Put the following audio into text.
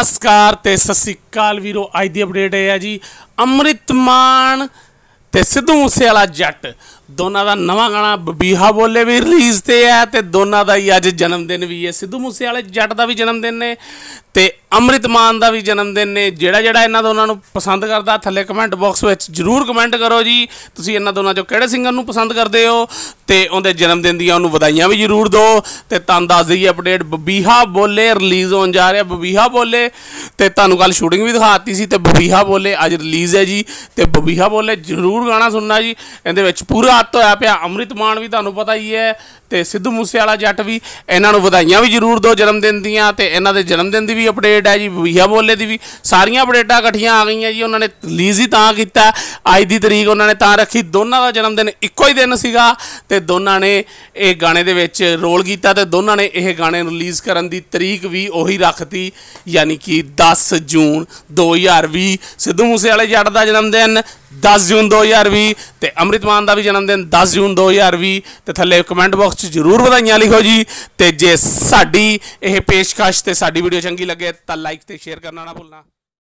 ਨਮਸਕਾਰ ਤੇ ਸਤਿ ਸ੍ਰੀ ਅਕਾਲ ਵੀਰੋ, ਅੱਜ ਦੀ ਅਪਡੇਟ ਇਹ ਹੈ ਜੀ, ਅੰਮ੍ਰਿਤ ਮਾਨ ਤੇ ਸਿੱਧੂ ਮੂਸੇਵਾਲਾ ਜੱਟ। ਦੋਨਾਂ ਦਾ ਨਵਾਂ ਗਾਣਾ ਬਬੀਹਾ ਬੋਲੇ ਵੀ ਰਿਲੀਜ਼ ਤੇ ਹੈ ਤੇ ਦੋਨਾਂ ਦਾ ਹੀ ਅੱਜ ਜਨਮ ਦਿਨ ਵੀ ਹੈ। ਸਿੱਧੂ ਮੂਸੇਵਾਲੇ ਜੱਟ ਦਾ ਵੀ ਜਨਮ ਦਿਨ ਨੇ ਤੇ ਅੰਮ੍ਰਿਤਮਾਨ ਦਾ ਵੀ ਜਨਮ ਦਿਨ ਨੇ। ਜਿਹੜਾ ਜਿਹੜਾ ਇਹਨਾਂ ਦੋਨਾਂ ਨੂੰ ਪਸੰਦ ਕਰਦਾ, ਥੱਲੇ ਕਮੈਂਟ ਬਾਕਸ ਵਿੱਚ ਜਰੂਰ ਕਮੈਂਟ ਕਰੋ ਜੀ। ਤੁਸੀਂ ਇਹਨਾਂ ਦੋਨਾਂ ਚੋਂ ਕਿਹੜੇ ਸਿੰਗਰ ਨੂੰ ਪਸੰਦ ਕਰਦੇ ਹੋ? ਤੇ ਉਹਦੇ ਜਨਮ ਦਿਨ ਦੀਆਂ ਉਹਨੂੰ ਵਧਾਈਆਂ ਵੀ ਜਰੂਰ ਦਿਓ। ਤੇ ਤੁਹਾਨੂੰ ਦੱਸ ਦਈਏ ਅਪਡੇਟ ਬਬੀਹਾ ਬੋਲੇ ਰਿਲੀਜ਼ ਹੋਣ ਜਾ ਰਿਹਾ, ਬਬੀਹਾ ਬੋਲੇ। ਤੇ ਤੁਹਾਨੂੰ ਕੱਲ ਸ਼ੂਟਿੰਗ ਵੀ ਦਿਖਾਤੀ ਸੀ ਤੇ ਬਬੀਹਾ ਬੋਲੇ ਅੱਜ ਰਿਲੀਜ਼ ਹੈ ਜੀ। ਤੇ ਬਬੀਹਾ ਬੋਲੇ ਜਰੂਰ ਗਾਣਾ ਸੁਣਨਾ ਜੀ। ਇਹਦੇ ਵਿੱਚ ਪੂਰਾ ਹੱਥ ਹੋਇਆ ਪਿਆ। ਅੰਮ੍ਰਿਤਮਾਨ ਵੀ ਤੁਹਾਨੂੰ ਪਤਾ ਹੀ ਹੈ ਤੇ ਸਿੱਧੂ ਮੂਸੇਵਾਲਾ ਜੱਟ ਵੀ ਇਹਨਾਂ ਨੂੰ ਵਧਾਈਆਂ ਵੀ ਜਰੂਰ ਦਿਓ ਜਨਮ ਦਿਨ ਦੀਆਂ ਤੇ ਇਹਨਾਂ ਦੇ ਜਨਮ ਦਿਨ ਦੀ ਵੀ ਅਪਡੇਟ ਹੈ ਜੀ ਬਬੀਹਾ ਬੋਲੇ ਦੀ ਵੀ। ਸਾਰੀਆਂ ਅਪਡੇਟਾਂ ਇਕੱਠੀਆਂ ਆ ਗਈਆਂ ਜੀ, ਉਹਨਾਂ ਨੇ ਰਿਲੀਜ਼ ਹੀ ਤਾਂ ਕੀਤਾ। ਅੱਜ ਦੀ ਤਰੀਕ ਉਹਨਾਂ ਨੇ ਤਾਂ ਰੱਖੀ। ਦੋਨਾਂ ਦਾ ਜਨਮ ਦਿਨ ਇੱਕੋ ਹੀ ਦਿਨ ਸੀਗਾ ਤੇ ਦੋਨਾਂ ਨੇ ਇਹ ਗਾਣੇ ਦੇ ਵਿੱਚ ਰੋਲ ਕੀਤਾ ਤੇ ਦੋਨਾਂ ਨੇ ਇਹ ਗਾਣੇ ਨੂੰ ਰਿਲੀਜ਼ ਕਰਨ ਦੀ ਤਰੀਕ ਵੀ ਉਹੀ ਰੱਖਤੀ, ਯਾਨੀ ਕਿ 10 ਜੂਨ 2020 ਸਿੱਧੂ ਮੂਸੇਵਾਲੇ ਜੱਟ ਦਾ ਜਨਮ ਦਿਨ। 10 ਜੂਨ 2020 ਤੇ ਅੰਮ੍ਰਿਤਮਾਨ ਦਾ ਵੀ ਜਨਮ ਦਿਨ 10 ਜੂਨ 2020 ਤੇ ਥੱਲੇ ਕਮੈਂਟ ਬਾਕਸ 'ਚ ਜਰੂਰ ਵਧਾਈਆਂ ਲਿਖੋ ਜੀ। ਤੇ ਜੇ ਸਾਡੀ ਇਹ ਪੇਸ਼ਕਸ਼ ਤੇ ਸਾਡੀ ਵੀਡੀਓ ਚੰਗੀ ਲੱਗੇ ਤਾਂ ਲਾਈਕ ਤੇ ਸ਼ੇਅਰ ਕਰਨਾ ਨਾ ਭੁੱਲਣਾ।